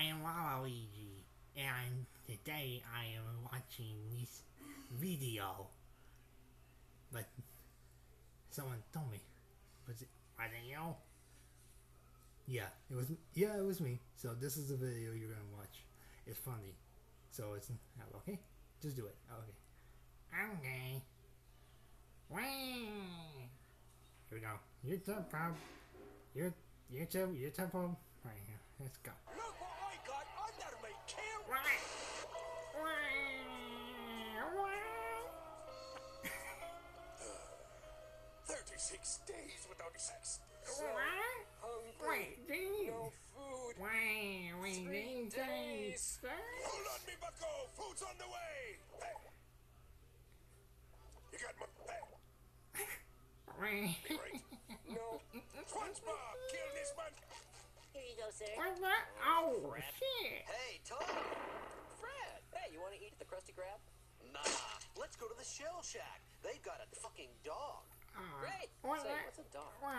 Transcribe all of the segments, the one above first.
I am Waluigi, and today I am watching this video. But someone told me, was it was it you? Yeah, it was. Yeah, it was me. So this is the video you're gonna watch. It's funny, so it's okay. Just do it. Okay. Okay. Here we go. YouTube, pub. Your YouTube, YouTube, pub. Right here. Let's go. 36 days without sex. So What? hungry. Wait. No food. Wait, wait, Three days. days. Hold on, me bucko. Food's on the way. Hey. You got my hey. Great. No. SpongeBob, kill this man. Here you go, sir. What's that? Oh, shit. Hey, Tom! Fred, hey, you want to eat at the Krusty Krab? Nah, let's go to the Shell Shack. They've got a fucking dog. Oh, Great.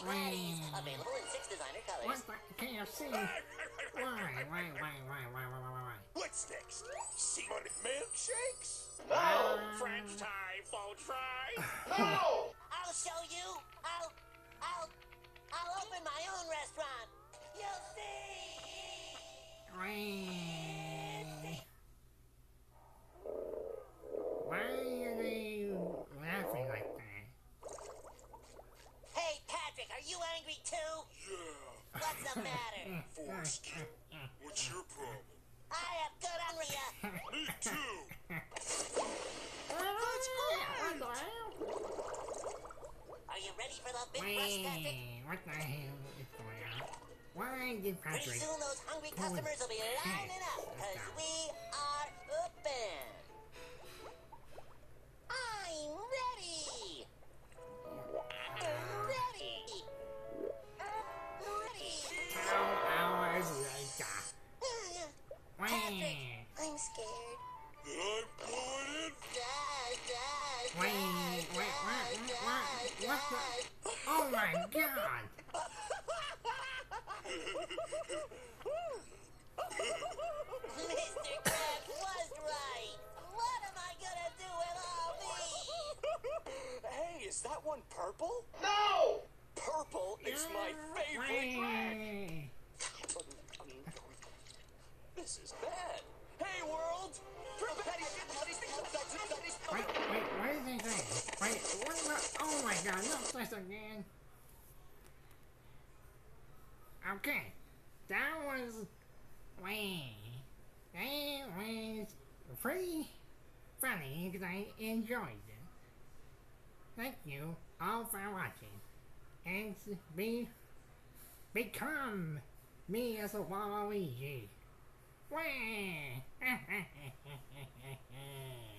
Available in six designer colors. What the KFC? why, why, why, why, why, why, why, why? What's next? Seaman milkshakes? No! Um... French tie, full try? no! I'll show you. I'll, I'll, I'll open my own restaurant. You'll see. Rain. What's the matter? Foreskin, what's your problem? I have good on. Me too. The hell? Are you ready for the big rush, Patrick? What the hell is going on? Why did Pretty Patrick? soon those hungry customers will be lining up, because we are open. One purple? No! Purple is my favorite This is bad. Hey, world! Wait, wait, what is he saying? Wait, what the? Oh my god, not this again. Okay, that was. Wait. That was pretty funny because I enjoyed it. Thank you all for watching. And be become me as a Waluigi. Wah!